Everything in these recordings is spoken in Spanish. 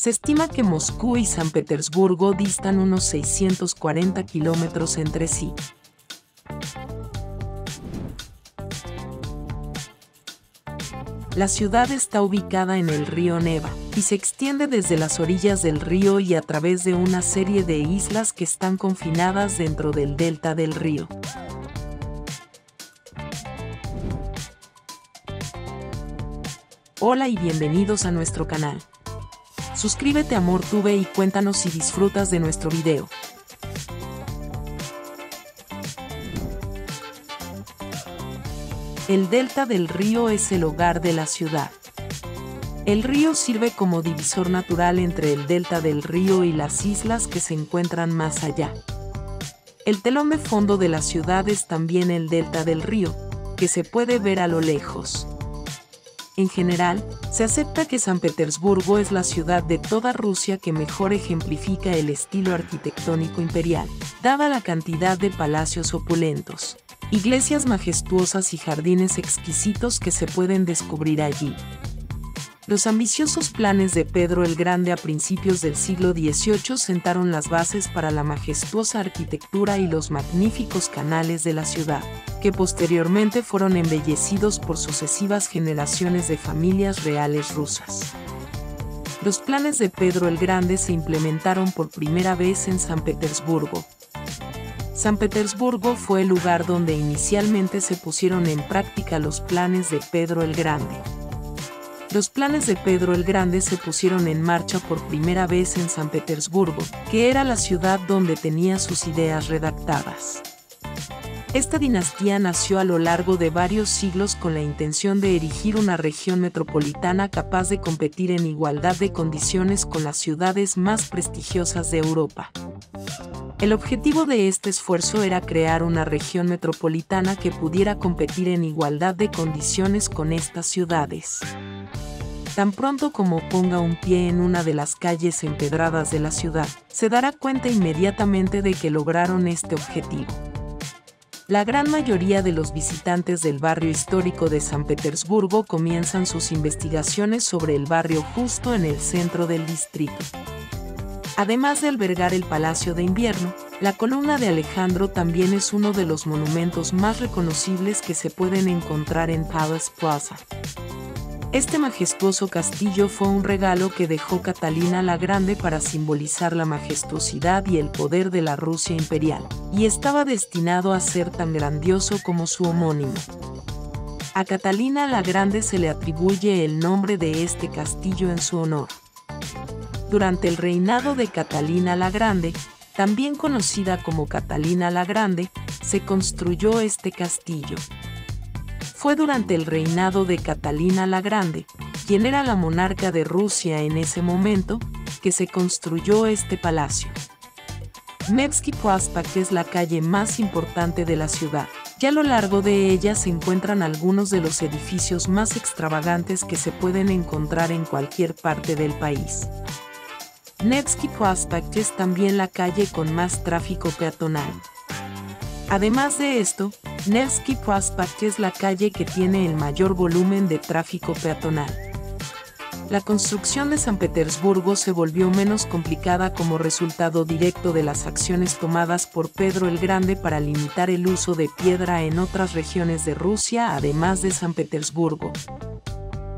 Se estima que Moscú y San Petersburgo distan unos 640 kilómetros entre sí. La ciudad está ubicada en el río Neva y se extiende desde las orillas del río y a través de una serie de islas que están confinadas dentro del delta del río. Hola y bienvenidos a nuestro canal. Suscríbete a MorTube y cuéntanos si disfrutas de nuestro video. El delta del río es el hogar de la ciudad. El río sirve como divisor natural entre el delta del río y las islas que se encuentran más allá. El telón de fondo de la ciudad es también el delta del río, que se puede ver a lo lejos. En general, se acepta que San Petersburgo es la ciudad de toda Rusia que mejor ejemplifica el estilo arquitectónico imperial, dada la cantidad de palacios opulentos, iglesias majestuosas y jardines exquisitos que se pueden descubrir allí. Los ambiciosos planes de Pedro el Grande a principios del siglo XVIII sentaron las bases para la majestuosa arquitectura y los magníficos canales de la ciudad, que posteriormente fueron embellecidos por sucesivas generaciones de familias reales rusas. Los planes de Pedro el Grande se implementaron por primera vez en San Petersburgo. San Petersburgo fue el lugar donde inicialmente se pusieron en práctica los planes de Pedro el Grande. Los planes de Pedro el Grande se pusieron en marcha por primera vez en San Petersburgo, que era la ciudad donde tenía sus ideas redactadas. Esta dinastía nació a lo largo de varios siglos con la intención de erigir una región metropolitana capaz de competir en igualdad de condiciones con las ciudades más prestigiosas de Europa. El objetivo de este esfuerzo era crear una región metropolitana que pudiera competir en igualdad de condiciones con estas ciudades. Tan pronto como ponga un pie en una de las calles empedradas de la ciudad, se dará cuenta inmediatamente de que lograron este objetivo. La gran mayoría de los visitantes del barrio histórico de San Petersburgo comienzan sus investigaciones sobre el barrio justo en el centro del distrito. Además de albergar el Palacio de Invierno, la columna de Alejandro también es uno de los monumentos más reconocibles que se pueden encontrar en Palace Plaza. Este majestuoso castillo fue un regalo que dejó Catalina la Grande para simbolizar la majestuosidad y el poder de la Rusia imperial, y estaba destinado a ser tan grandioso como su homónimo. A Catalina la Grande se le atribuye el nombre de este castillo en su honor. Durante el reinado de Catalina la Grande, también conocida como Catalina la Grande, se construyó este castillo. Fue durante el reinado de Catalina la Grande, quien era la monarca de Rusia en ese momento, que se construyó este palacio. Nevsky Prospect es la calle más importante de la ciudad, y a lo largo de ella se encuentran algunos de los edificios más extravagantes que se pueden encontrar en cualquier parte del país. Nevsky Prospect es también la calle con más tráfico peatonal. Además de esto, Nevsky Prospect es la calle que tiene el mayor volumen de tráfico peatonal. La construcción de San Petersburgo se volvió menos complicada como resultado directo de las acciones tomadas por Pedro el Grande para limitar el uso de piedra en otras regiones de Rusia además de San Petersburgo.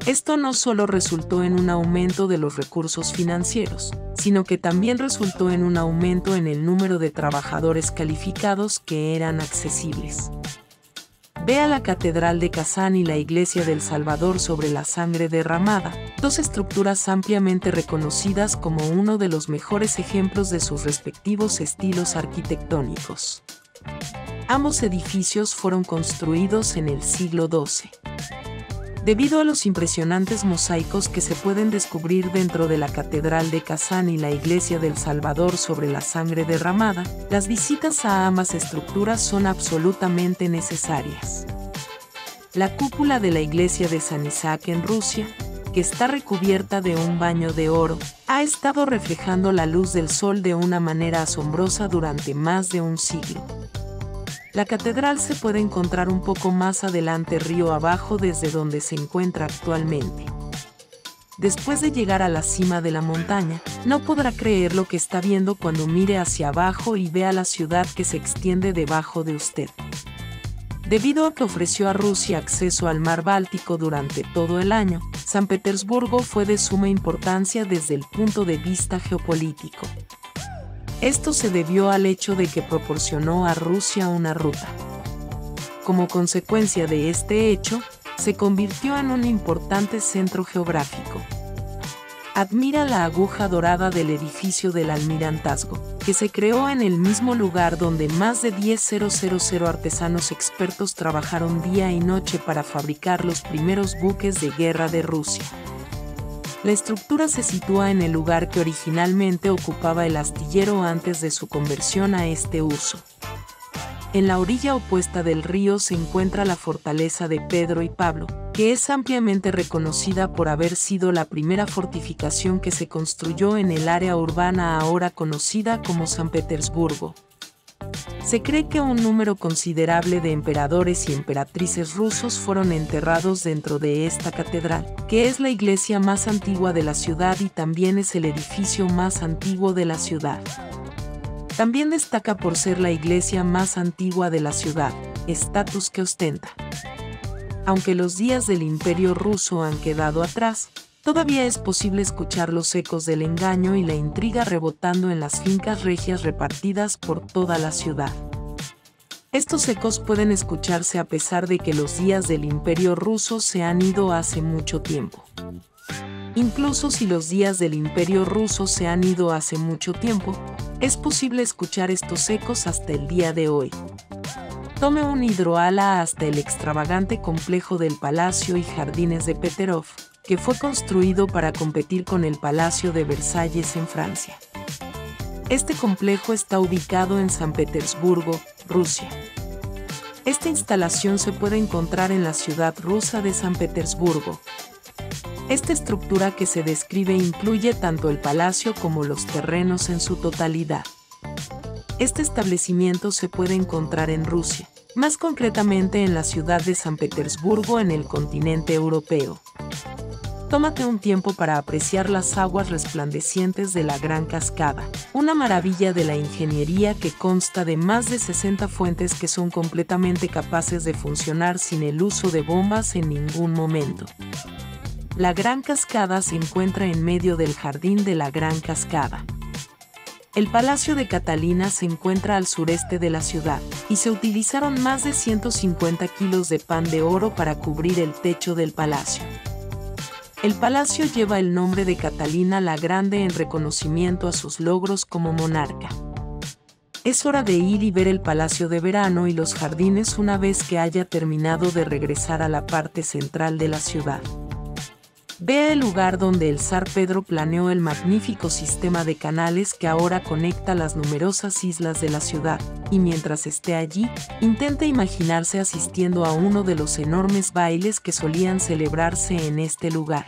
Esto no solo resultó en un aumento de los recursos financieros, sino que también resultó en un aumento en el número de trabajadores calificados que eran accesibles. Ve a la Catedral de Kazán y la Iglesia del Salvador sobre la sangre derramada, dos estructuras ampliamente reconocidas como uno de los mejores ejemplos de sus respectivos estilos arquitectónicos. Ambos edificios fueron construidos en el siglo XII. Debido a los impresionantes mosaicos que se pueden descubrir dentro de la Catedral de Kazán y la Iglesia del Salvador sobre la sangre derramada, las visitas a ambas estructuras son absolutamente necesarias. La cúpula de la Iglesia de San Isaac en Rusia, que está recubierta de un baño de oro, ha estado reflejando la luz del sol de una manera asombrosa durante más de un siglo. La catedral se puede encontrar un poco más adelante río abajo desde donde se encuentra actualmente. después de llegar a la cima de la montaña, no podrá creer lo que está viendo cuando mire hacia abajo y vea la ciudad que se extiende debajo de usted. Debido a que ofreció a Rusia acceso al mar Báltico durante todo el año, San Petersburgo fue de suma importancia desde el punto de vista geopolítico. Esto se debió al hecho de que proporcionó a Rusia una ruta. Como consecuencia de este hecho, se convirtió en un importante centro geográfico. Admira la aguja dorada del edificio del almirantazgo, que se creó en el mismo lugar donde más de 10.000 artesanos expertos trabajaron día y noche para fabricar los primeros buques de guerra de Rusia. La estructura se sitúa en el lugar que originalmente ocupaba el astillero antes de su conversión a este uso. En la orilla opuesta del río se encuentra la fortaleza de Pedro y Pablo, que es ampliamente reconocida por haber sido la primera fortificación que se construyó en el área urbana ahora conocida como San Petersburgo. Se cree que un número considerable de emperadores y emperatrices rusos fueron enterrados dentro de esta catedral, que es la iglesia más antigua de la ciudad y también es el edificio más antiguo de la ciudad. También destaca por ser la iglesia más antigua de la ciudad, estatus que ostenta. Aunque los días del imperio ruso han quedado atrás, todavía es posible escuchar los ecos del engaño y la intriga rebotando en las fincas regias repartidas por toda la ciudad. Estos ecos pueden escucharse a pesar de que los días del imperio ruso se han ido hace mucho tiempo. Incluso si los días del imperio ruso se han ido hace mucho tiempo, es posible escuchar estos ecos hasta el día de hoy. Tome un hidroala hasta el extravagante complejo del Palacio y Jardines de Peterov, que fue construido para competir con el Palacio de Versalles en Francia. Este complejo está ubicado en San Petersburgo, Rusia. Esta instalación se puede encontrar en la ciudad rusa de San Petersburgo, esta estructura que se describe incluye tanto el palacio como los terrenos en su totalidad. Este establecimiento se puede encontrar en Rusia, más concretamente en la ciudad de San Petersburgo en el continente europeo. Tómate un tiempo para apreciar las aguas resplandecientes de la Gran Cascada, una maravilla de la ingeniería que consta de más de 60 fuentes que son completamente capaces de funcionar sin el uso de bombas en ningún momento. La Gran Cascada se encuentra en medio del jardín de la Gran Cascada. El Palacio de Catalina se encuentra al sureste de la ciudad, y se utilizaron más de 150 kilos de pan de oro para cubrir el techo del palacio. El palacio lleva el nombre de Catalina la Grande en reconocimiento a sus logros como monarca. Es hora de ir y ver el palacio de verano y los jardines una vez que haya terminado de regresar a la parte central de la ciudad. Vea el lugar donde el zar Pedro planeó el magnífico sistema de canales que ahora conecta las numerosas islas de la ciudad, y mientras esté allí, intente imaginarse asistiendo a uno de los enormes bailes que solían celebrarse en este lugar.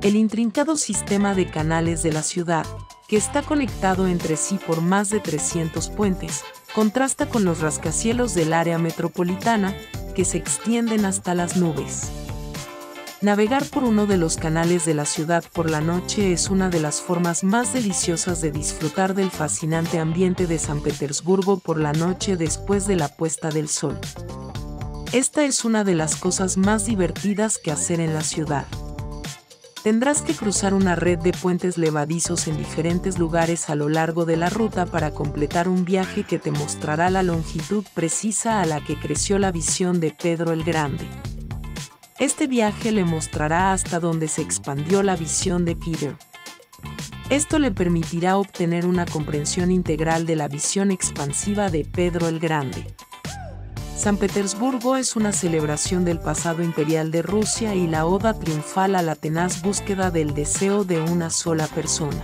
El intrincado sistema de canales de la ciudad, que está conectado entre sí por más de 300 puentes, contrasta con los rascacielos del área metropolitana, que se extienden hasta las nubes. Navegar por uno de los canales de la ciudad por la noche es una de las formas más deliciosas de disfrutar del fascinante ambiente de San Petersburgo por la noche después de la puesta del sol. Esta es una de las cosas más divertidas que hacer en la ciudad. Tendrás que cruzar una red de puentes levadizos en diferentes lugares a lo largo de la ruta para completar un viaje que te mostrará la longitud precisa a la que creció la visión de Pedro el Grande. Este viaje le mostrará hasta dónde se expandió la visión de Peter. Esto le permitirá obtener una comprensión integral de la visión expansiva de Pedro el Grande. San Petersburgo es una celebración del pasado imperial de Rusia y la oda triunfal a la tenaz búsqueda del deseo de una sola persona.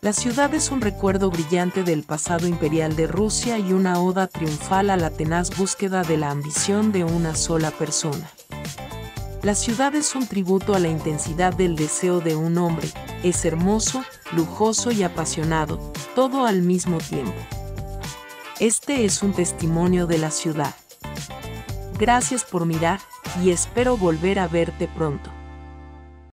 La ciudad es un recuerdo brillante del pasado imperial de Rusia y una oda triunfal a la tenaz búsqueda de la ambición de una sola persona. La ciudad es un tributo a la intensidad del deseo de un hombre, es hermoso, lujoso y apasionado, todo al mismo tiempo. Este es un testimonio de la ciudad. Gracias por mirar y espero volver a verte pronto.